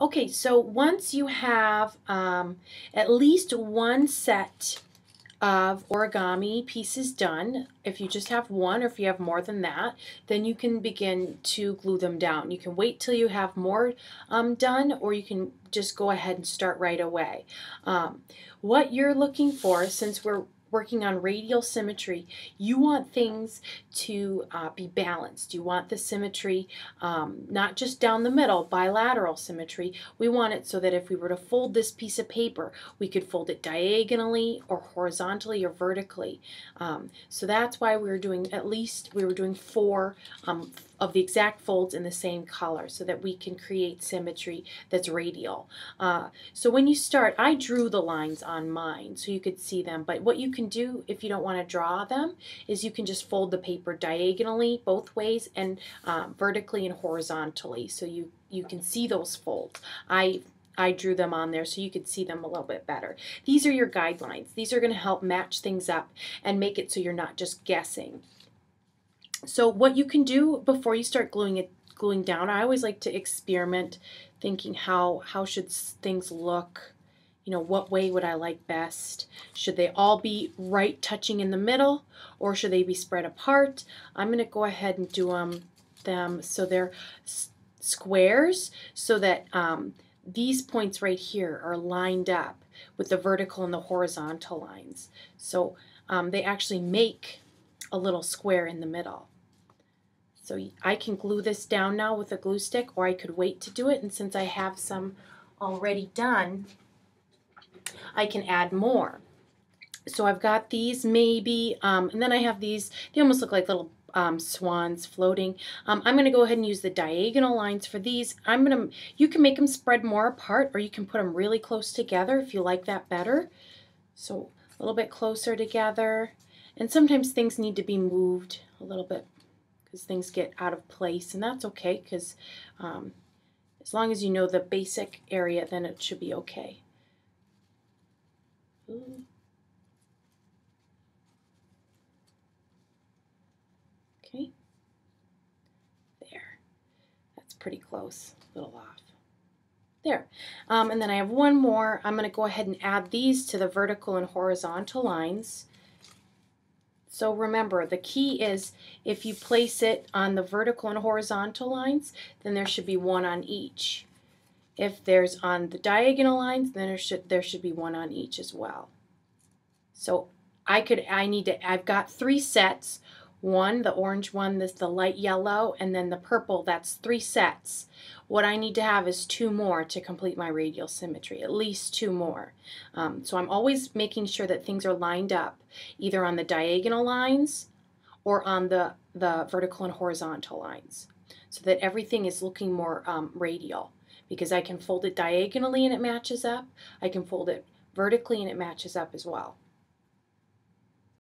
Okay, so once you have um, at least one set of origami pieces done, if you just have one or if you have more than that, then you can begin to glue them down. You can wait till you have more um, done or you can just go ahead and start right away. Um, what you're looking for, since we're working on radial symmetry, you want things to uh, be balanced. You want the symmetry um, not just down the middle, bilateral symmetry. We want it so that if we were to fold this piece of paper, we could fold it diagonally or horizontally or vertically. Um, so that's why we were doing at least, we were doing four um, of the exact folds in the same color so that we can create symmetry that's radial. Uh, so when you start, I drew the lines on mine so you could see them, but what you can do if you don't want to draw them is you can just fold the paper diagonally both ways and uh, vertically and horizontally so you, you can see those folds. I I drew them on there so you could see them a little bit better. These are your guidelines. These are going to help match things up and make it so you're not just guessing. So what you can do before you start gluing it gluing down, I always like to experiment thinking how how should things look? You know, what way would I like best? Should they all be right touching in the middle or should they be spread apart? I'm going to go ahead and do um, them so they're squares so that um, these points right here are lined up with the vertical and the horizontal lines. So um, they actually make a little square in the middle. So I can glue this down now with a glue stick or I could wait to do it and since I have some already done I can add more. So I've got these maybe um, and then I have these they almost look like little um, swans floating. Um, I'm going to go ahead and use the diagonal lines for these. I'm going to, you can make them spread more apart or you can put them really close together if you like that better. So a little bit closer together. And sometimes things need to be moved a little bit because things get out of place and that's okay because um, as long as you know the basic area then it should be okay. Okay, there, that's pretty close, a little off. There. Um, and then I have one more. I'm going to go ahead and add these to the vertical and horizontal lines. So remember, the key is if you place it on the vertical and horizontal lines, then there should be one on each. If there's on the diagonal lines, then there should there should be one on each as well. So I could I need to I've got three sets. One, the orange one, this the light yellow, and then the purple, that's three sets. What I need to have is two more to complete my radial symmetry, at least two more. Um, so I'm always making sure that things are lined up, either on the diagonal lines or on the, the vertical and horizontal lines, so that everything is looking more um, radial. Because I can fold it diagonally and it matches up, I can fold it vertically and it matches up as well.